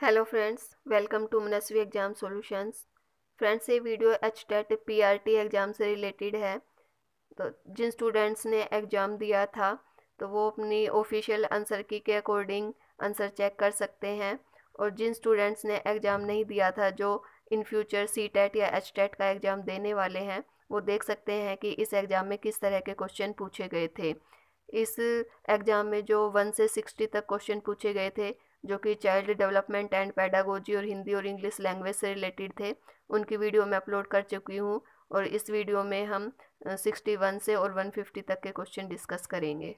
Hello friends welcome to Manasvi exam solutions friends ये video H TET P R T exam से related है। तो जिन students ने exam दिया था तो वो अपनी ऑफिशियल आंसर की के अकॉर्डिंग आंसर चेक कर सकते हैं। और जिन स्टूडेंट्स ने एग्ज़ाम नहीं दिया था, जो इन फ्यूचर सी टेट या एच टेट का एग्ज़ाम देने वाले हैं, वो देख सकते हैं कि इस एग्ज़ाम में किस तरह के क्वेश्चन पूछे गए थे। इस एग्ज़ाम में जो वन से सिक्सटी तक क्वेश्चन पूछे गए थे जो कि चाइल्ड डेवलपमेंट एंड पैडागोजी और हिंदी और इंग्लिश लैंग्वेज से रिलेटेड थे, उनकी वीडियो मैं अपलोड कर चुकी हूँ और इस वीडियो में हम सिक्सटी वन से और वन फिफ्टी तक के क्वेश्चन डिस्कस करेंगे।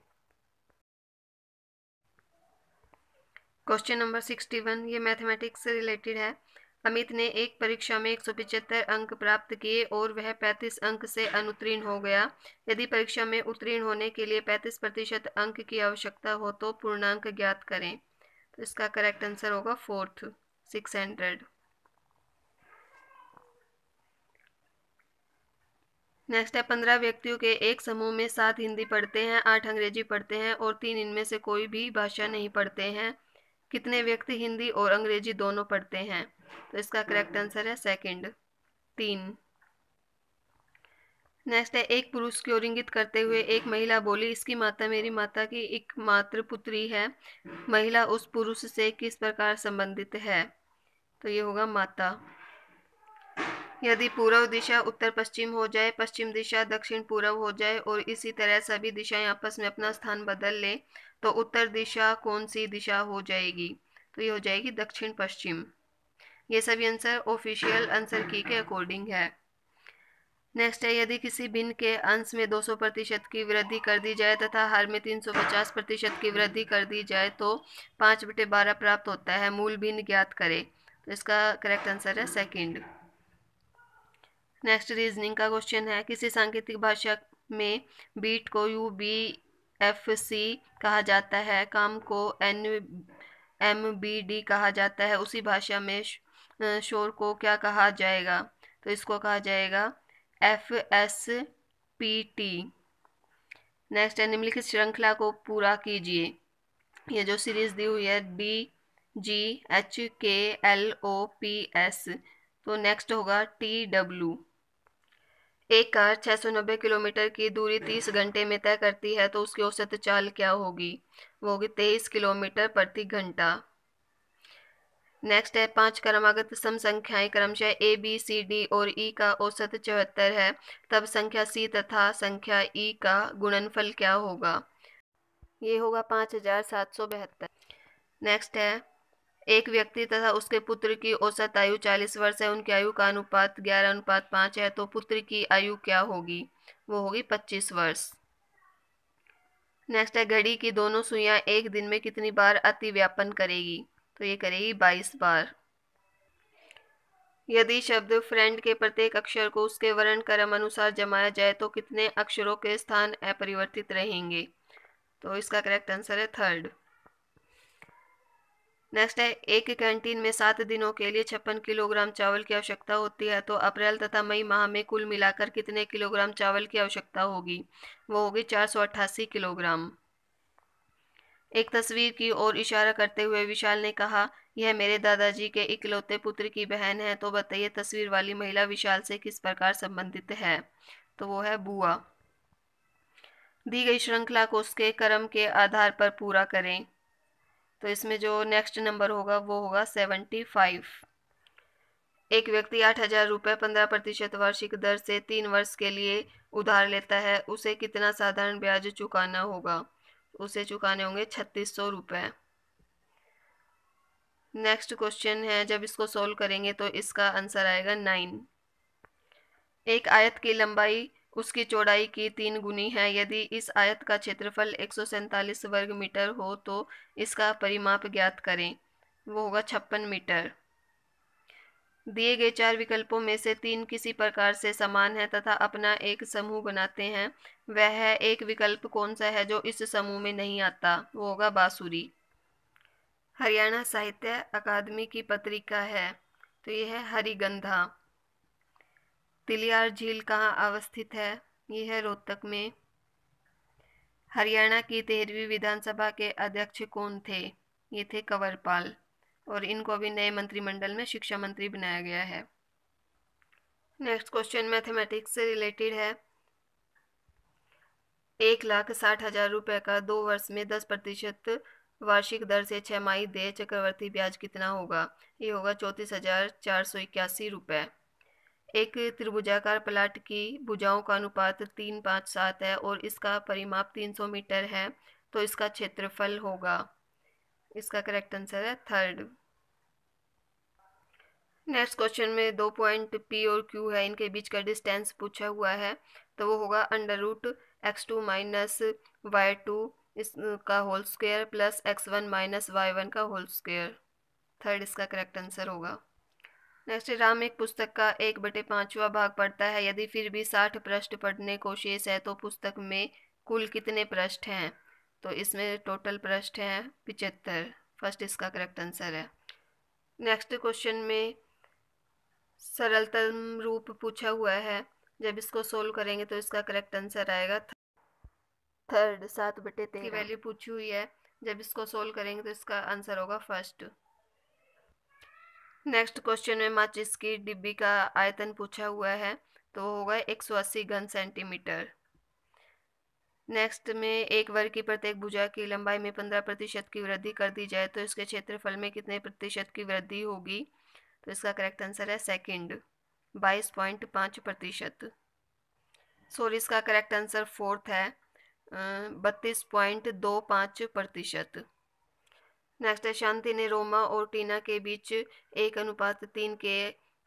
क्वेश्चन नंबर सिक्सटी वन ये मैथमेटिक्स से रिलेटेड है। अमित ने एक परीक्षा में एक सौ पिचहत्तर अंक प्राप्त किए और वह 35 अंक से अनुत्तीर्ण हो गया। यदि परीक्षा में उत्तीर्ण होने के लिए 35 प्रतिशत अंक की आवश्यकता हो तो पूर्णांक ज्ञात करें। तो इसका करेक्ट आंसर होगा फोर्थ सिक्स हंड्रेड नेक्स्ट है, पंद्रह व्यक्तियों के एक समूह में सात हिंदी पढ़ते हैं, आठ अंग्रेज़ी पढ़ते हैं और तीन इनमें से कोई भी भाषा नहीं पढ़ते हैं। कितने व्यक्ति हिंदी और अंग्रेज़ी दोनों पढ़ते हैं? तो इसका करेक्ट आंसर है सेकंड तीन। नेक्स्ट है, एक पुरुष की ओर इंगित करते हुए एक महिला बोली, इसकी माता मेरी माता की एक मात्र पुत्री है। महिला उस पुरुष से किस प्रकार संबंधित है? तो ये होगा माता। यदि पूर्व दिशा उत्तर पश्चिम हो जाए, पश्चिम दिशा दक्षिण पूर्व हो जाए और इसी तरह सभी दिशाएँ आपस में अपना स्थान बदल लें तो उत्तर दिशा कौन सी दिशा हो जाएगी? तो ये हो जाएगी दक्षिण पश्चिम। ये सभी आंसर ऑफिशियल आंसर की के अकॉर्डिंग है। नेक्स्ट है, यदि किसी भिन्न के अंश में 200 प्रतिशत की वृद्धि कर दी जाए तथा हर में 350 प्रतिशत की वृद्धि कर दी जाए तो पाँच बटे बारह प्राप्त होता है। मूल भिन्न ज्ञात करें। तो इसका करेक्ट आंसर है सेकंड नेक्स्ट रीजनिंग का क्वेश्चन है। किसी सांकेतिक भाषा में बीट को यू बी एफ़ सी कहा जाता है। काम को एन एम बी डी कहा जाता है। उसी भाषा में शोर को क्या कहा जाएगा? तो इसको कहा जाएगा F S P T next है निम्नलिखित श्रृंखला को पूरा कीजिए। ये जो सीरीज़ दी हुई है D G H K L O P S तो नेक्स्ट होगा टी डब्ल्यू एक कार 690 किलोमीटर की दूरी 30 घंटे में तय करती है तो उसकी औसत चाल क्या होगी? वो होगी 23 किलोमीटर प्रति घंटा। नेक्स्ट है, पाँच क्रमागत सम संख्याएँ, क्रमशः ए बी सी डी और ई e का औसत चौहत्तर है। तब संख्या सी तथा संख्या ई e का गुणनफल क्या होगा? ये होगा पाँच हज़ार सात सौ बहत्तर। नेक्स्ट है, एक व्यक्ति तथा उसके पुत्र की औसत आयु चालीस वर्ष है, उनकी आयु का अनुपात ग्यारह, अनुपात पाँच है तो पुत्र की आयु क्या होगी? वो होगी पच्चीस वर्ष। नेक्स्ट है, घड़ी की दोनों सुइयाँ एक दिन में कितनी बार अति व्यापन करेगी? तो ये करेगी बाईस बार। यदि शब्द फ्रेंड के प्रत्येक अक्षर को उसके वर्ण क्रम अनुसार जमाया जाए तो कितने अक्षरों के स्थान अपरिवर्तित रहेंगे? तो इसका करेक्ट आंसर है थर्ड नेक्स्ट है, एक कैंटीन में सात दिनों के लिए छप्पन किलोग्राम चावल की आवश्यकता होती है तो अप्रैल तथा मई माह में कुल मिलाकर कितने किलोग्राम चावल की आवश्यकता होगी? वो होगी चार सौ अट्ठासी किलोग्राम। एक तस्वीर की ओर इशारा करते हुए विशाल ने कहा, यह मेरे दादाजी के इकलौते पुत्र की बहन है तो बताइए तस्वीर वाली महिला विशाल से किस प्रकार संबंधित है? तो वो है बुआ। दी गई श्रृंखला को उसके कर्म के आधार पर पूरा करें। तो इसमें जो नेक्स्ट नंबर होगा, वो होगा सेवेंटी फाइव एक व्यक्ति आठ हज़ार रुपये पंद्रह प्रतिशत वार्षिक दर से तीन वर्ष के लिए उधार लेता है, उसे कितना साधारण ब्याज चुकाना होगा? उसे चुकाने होंगे छत्तीस सौ रुपये नेक्स्ट क्वेश्चन है, जब इसको सोल्व करेंगे तो इसका आंसर आएगा नाइन एक आयत की लंबाई, उसकी चौड़ाई की तीन गुनी है। यदि इस आयत का क्षेत्रफल एक सौ सैंतालीस वर्ग मीटर हो तो इसका परिमाप ज्ञात करें। वो होगा छप्पन मीटर। दिए गए चार विकल्पों में से तीन किसी प्रकार से समान है तथा अपना एक समूह बनाते हैं। वह है एक विकल्प कौन सा है जो इस समूह में नहीं आता? वो होगा बांसुरी। हरियाणा साहित्य अकादमी की पत्रिका है। तो ये है हरिगंधा। तिलियार झील कहाँ अवस्थित है? ये है रोहतक में। हरियाणा की तेरहवीं विधानसभा के अध्यक्ष कौन थे? ये थे कंवरपाल। और इनको अभी नए मंत्रिमंडल में शिक्षा मंत्री बनाया गया है। नेक्स्ट क्वेश्चन मैथमेटिक्स से रिलेटेड है। एक लाख साठ हज़ार रुपये का दो वर्ष में दस प्रतिशत वार्षिक दर से छमाही देय चक्रवर्ती ब्याज कितना होगा? ये होगा चौंतीस हज़ार चार सौ इक्यासी रुपये एक त्रिभुजाकार प्लाट की भुजाओं का अनुपात तीन पाँच सात है और इसका परिमाप तीन सौ मीटर है तो इसका क्षेत्रफल होगा। इसका करेक्ट आंसर है थर्ड नेक्स्ट क्वेश्चन में दो पॉइंट पी और क्यू है, इनके बीच का डिस्टेंस पूछा हुआ है तो वो होगा under root X two minus Y two इसका whole square plus X one minus Y one का होल स्क्वेयर थर्ड इसका करेक्ट आंसर होगा. नेक्स्ट राम एक पुस्तक का एक बटे पाँचवा भाग पढ़ता है, यदि फिर भी साठ पृष्ठ पढ़ने को शेष है तो पुस्तक में कुल कितने पृष्ठ हैं? तो इसमें टोटल पृष्ठ हैं पिचहत्तर. फ़र्स्ट इसका करेक्ट आंसर है. नेक्स्ट क्वेश्चन में सरलतम रूप पूछा हुआ है। जब इसको सोल्व करेंगे तो इसका करेक्ट आंसर आएगा। थर्ड सात बटे तेरह। की वैल्यू पूछी हुई है। जब इसको सोल्व करेंगे तो इसका आंसर होगा फ़र्स्ट नेक्स्ट क्वेश्चन में माचिस की डिब्बी का आयतन पूछा हुआ है। तो होगा एक सौ अस्सी घन सेंटीमीटर नेक्स्ट में एक वर्ग की प्रत्येक भुजा की लंबाई में पंद्रह प्रतिशत की वृद्धि कर दी जाए तो इसके क्षेत्रफल में कितने प्रतिशत की वृद्धि होगी? तो इसका करेक्ट आंसर है सेकंड बाईस पॉइंट पाँच प्रतिशत। सॉरी इसका करेक्ट आंसर फोर्थ है बत्तीस पॉइंट दो पाँच प्रतिशत। नेक्स्ट है, शांति ने रोमा और टीना के बीच एक अनुपात, तीन के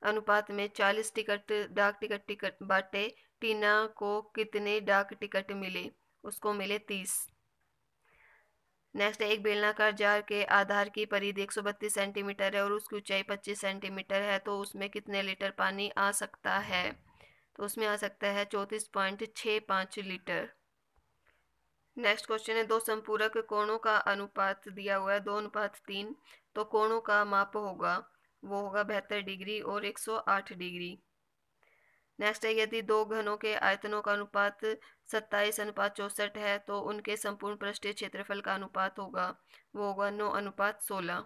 अनुपात में चालीस टिकट, डाक टिकट टिकट बांटे। टीना को कितने डाक टिकट मिले? उसको मिले तीस। नेक्स्ट एक बेलनाकार जार के आधार की परिधि एक सौ बत्तीस सेंटीमीटर है और उसकी ऊंचाई 25 सेंटीमीटर है तो उसमें कितने लीटर पानी आ सकता है? तो उसमें आ सकता है चौंतीस पॉइंट छः पाँच लीटर। नेक्स्ट क्वेश्चन है, दो संपूरक कोणों का अनुपात दिया हुआ है, दो अनुपात तीन तो कोणों का माप होगा, वो होगा बहत्तर डिग्री और 108 डिग्री। नेक्स्ट है, यदि दो घनों के आयतनों का अनुपात सत्ताईस अनुपात चौसठ है तो उनके संपूर्ण पृष्ठीय क्षेत्रफल का अनुपात होगा, वो होगा नौ अनुपात सोलह।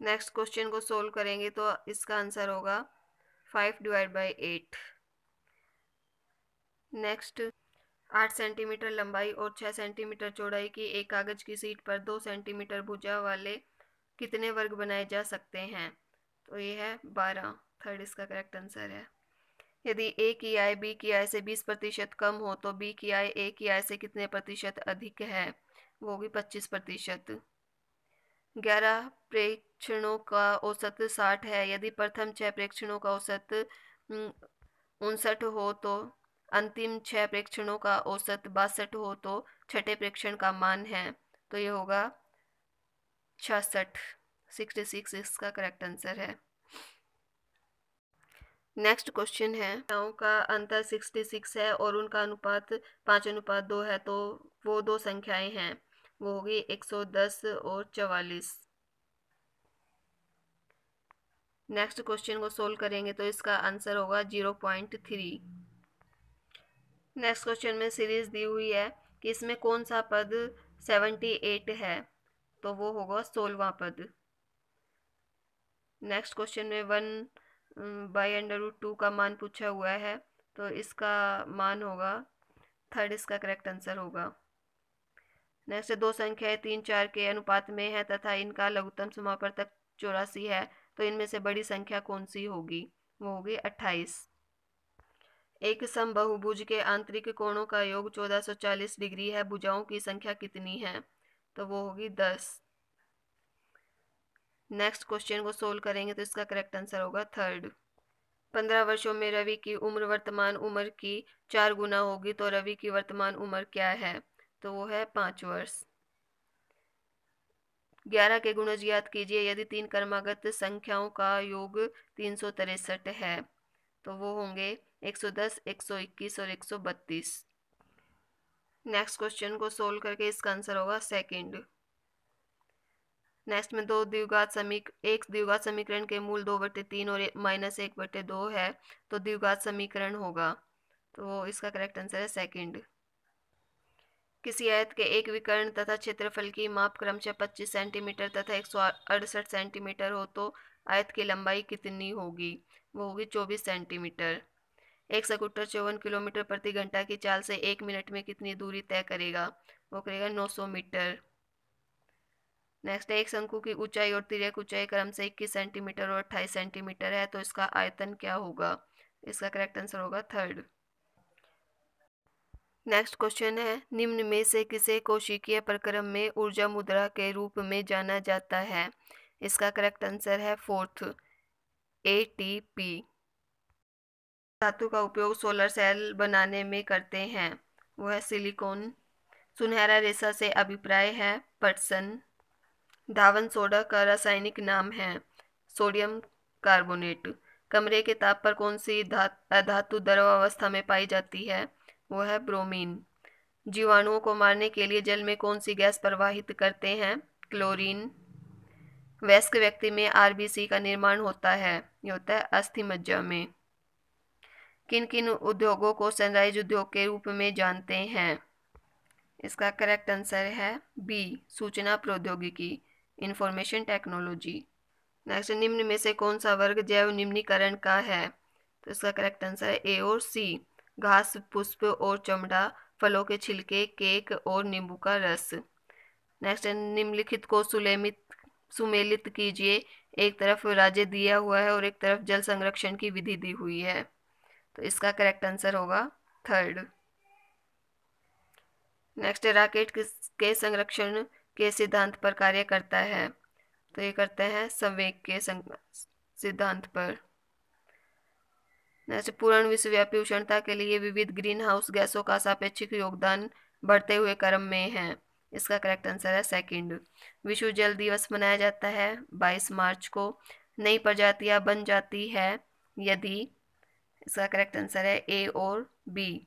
नेक्स्ट क्वेश्चन को सोल्व करेंगे तो इसका आंसर होगा five divide by eight next आठ सेंटीमीटर लंबाई और छः सेंटीमीटर चौड़ाई की एक कागज़ की सीट पर दो सेंटीमीटर भुजा वाले कितने वर्ग बनाए जा सकते हैं? तो ये है बारह। थर्ड इसका करेक्ट आंसर है। यदि ए की आय, बी की आय से बीस प्रतिशत कम हो तो बी की आय, ए की आय से कितने प्रतिशत अधिक है? वो होगी पच्चीस प्रतिशत। ग्यारह प्रेक्षणों का औसत साठ है। यदि प्रथम छः प्रेक्षणों का औसत उनसठ हो तो अंतिम छः प्रेक्षणों का औसत बासठ हो तो छठे प्रेक्षण का मान है। तो ये होगा छियासठ। सिक्सटी सिक्स इसका करेक्ट आंसर है। नेक्स्ट क्वेश्चन है। संख्याओं का अंतर सिक्सटी सिक्स है और उनका अनुपात पाँच अनुपात दो है तो वो दो संख्याएँ हैं। वो होगी एक सौ दस और चवालीस। नेक्स्ट क्वेश्चन को सोल्व करेंगे तो इसका आंसर होगा zero point three next question में सीरीज़ दी हुई है कि इसमें कौन सा पद सेवेंटी एट है तो वो होगा सोलवा पद। नेक्स्ट क्वेश्चन में one by under root two का मान पूछा हुआ है तो इसका मान होगा थर्ड इसका करेक्ट आंसर होगा। नेक्स्ट दो संख्याएँ तीन चार के अनुपात में है तथा इनका लघुत्तम तक चौरासी है तो इनमें से बड़ी संख्या कौन सी होगी? वो होगी अट्ठाईस। एक समबहुभुज के आंतरिक कोणों का योग 1440 डिग्री है, भुजाओं की संख्या कितनी है? तो वो होगी दस। नेक्स्ट क्वेश्चन को सोल्व करेंगे तो इसका करेक्ट आंसर होगा थर्ड पंद्रह वर्षों में रवि की उम्र वर्तमान उम्र की चार गुना होगी तो रवि की वर्तमान उम्र क्या है? तो वो है पाँच वर्ष. ग्यारह के गुणज ज्ञात कीजिए, यदि तीन कर्मागत संख्याओं का योग तीन सौ तिरसठ है तो वो होंगे एक सौ दस, एक सौ इक्कीस और एक सौ बत्तीस. नेक्स्ट क्वेश्चन को सोल्व करके इसका आंसर होगा सेकंड नेक्स्ट में दो द्विघात समीक, एक द्विघात समीकरण के मूल दो बटे तीन और माइनस एक बटे दो है तो द्विघात समीकरण होगा। तो इसका करेक्ट आंसर है सेकंड किसी आयत के एक विकर्ण तथा क्षेत्रफल की माप क्रमशः 25 सेंटीमीटर तथा एक सौ अड़सठ सेंटीमीटर हो तो आयत की लंबाई कितनी होगी? वो होगी 24 सेंटीमीटर एक स्कूटर चौवन किलोमीटर प्रति घंटा की चाल से एक मिनट में कितनी दूरी तय करेगा? वो करेगा 900 मीटर. नेक्स्ट, एक शंकु की ऊंचाई और तिरक ऊंचाई क्रम से इक्कीस सेंटीमीटर और अट्ठाईस सेंटीमीटर है तो इसका आयतन क्या होगा? इसका करेक्ट आंसर होगा थर्ड नेक्स्ट क्वेश्चन है, निम्न में से किसे कोशिकीय प्रक्रम में ऊर्जा मुद्रा के रूप में जाना जाता है? इसका करेक्ट आंसर है फोर्थ ए टी पी धातु का उपयोग सोलर सेल बनाने में करते हैं। वो है सिलिकॉन सुनहरा रेशा से अभिप्राय है पटसन धावन सोडा का रासायनिक नाम है, सोडियम कार्बोनेट। कमरे के ताप पर कौन सी धातु द्रव अवस्था में पाई जाती है? वो है ब्रोमीन। जीवाणुओं को मारने के लिए जल में कौन सी गैस प्रवाहित करते हैं? क्लोरीन। वयस्क व्यक्ति में आरबीसी का निर्माण होता है, ये होता है अस्थि मज्जा में। किन किन उद्योगों को सनराइज उद्योग के रूप में जानते हैं? इसका करेक्ट आंसर है बी, सूचना प्रौद्योगिकी। इंफॉर्मेशन टेक्नोलॉजी नेक्स्ट निम्न में से कौन सा वर्ग जैव निम्नीकरण का है? तो इसका करेक्ट आंसर है ए और सी घास, पुष्प और चमड़ा, फलों के छिलके, केक और नींबू का रस। नेक्स्ट निम्नलिखित को सुलेमित, सुमेलित कीजिए। एक तरफ़ राज्य दिया हुआ है और एक तरफ़ जल संरक्षण की विधि दी हुई है। तो इसका करेक्ट आंसर होगा थर्ड नेक्स्ट राकेट के संरक्षण के सिद्धांत पर कार्य करता है। तो ये करते हैं संवेग के सिद्धांत पर। जैसे पूर्ण विश्वव्यापी उष्णता के लिए विविध ग्रीन हाउस गैसों का सापेक्षिक योगदान बढ़ते हुए क्रम में है। इसका करेक्ट आंसर है सेकंड विश्व जल दिवस मनाया जाता है। 22 मार्च को नई प्रजातियाँ बन जाती है यदि, इसका करेक्ट आंसर है ए और बी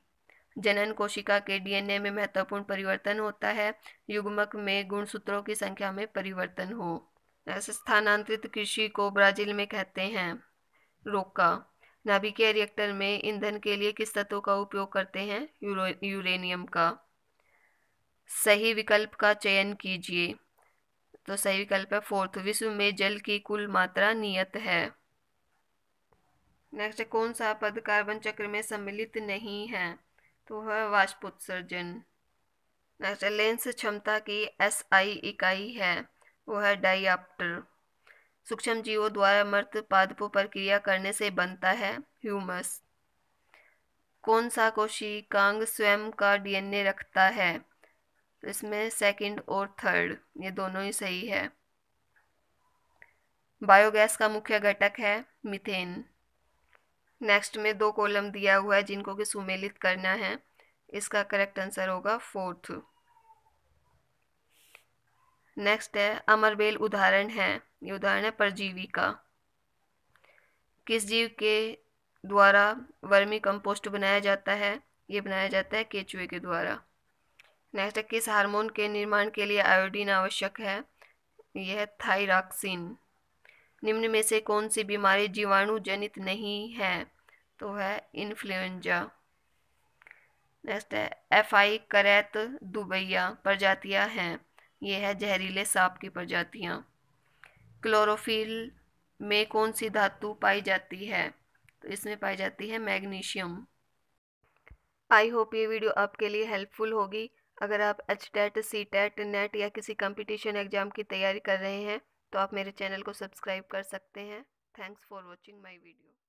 जनन कोशिका के डीएनए में महत्वपूर्ण परिवर्तन होता है। युग्मक में गुणसूत्रों की संख्या में परिवर्तन हो। स्थानांतरित कृषि को ब्राज़ील में कहते हैं। रोका, नाभिकीय रिएक्टर में ईंधन के लिए किस तत्व का उपयोग करते हैं? यूरेनियम का। सही विकल्प का चयन कीजिए। तो सही विकल्प है फोर्थ, विश्व में जल की कुल मात्रा नियत है। नेक्स्ट, कौन सा पद कार्बन चक्र में सम्मिलित नहीं है? तो है वाष्पोत्सर्जन। नेक्स्ट लेंस क्षमता की एस आई इकाई है, वो है डाइप्टर सूक्ष्म जीवों द्वारा मृत पादपों पर क्रिया करने से बनता है ह्यूमस। कौन सा कोशिकांग स्वयं का डीएनए रखता है? इसमें सेकंड और थर्ड, ये दोनों ही सही है। बायोगैस का मुख्य घटक है मीथेन। नेक्स्ट में दो कॉलम दिया हुआ है जिनको कि सुमेलित करना है। इसका करेक्ट आंसर होगा फोर्थ नेक्स्ट है अमरबेल उदाहरण है। ये उदाहरण है परजीवी का। किस जीव के द्वारा वर्मी कंपोस्ट बनाया जाता है? ये बनाया जाता है केचुए के द्वारा। नेक्स्ट है, किस हार्मोन के निर्माण के लिए आयोडीन आवश्यक है? यह है थायरॉक्सिन निम्न में से कौन सी बीमारी जीवाणु जनित नहीं है तो है इन्फ्लुएंजा नेक्स्ट है एफ़ आई करैत दुबैया प्रजातियाँ हैं ये है जहरीले सांप की प्रजातियाँ क्लोरोफिल में कौन सी धातु पाई जाती है तो इसमें पाई जाती है मैग्नीशियम आई होप ये वीडियो आपके लिए हेल्पफुल होगी अगर आप H TET C TET NET या किसी कंपटीशन एग्ज़ाम की तैयारी कर रहे हैं तो आप मेरे चैनल को सब्सक्राइब कर सकते हैं। Thanks for watching my video.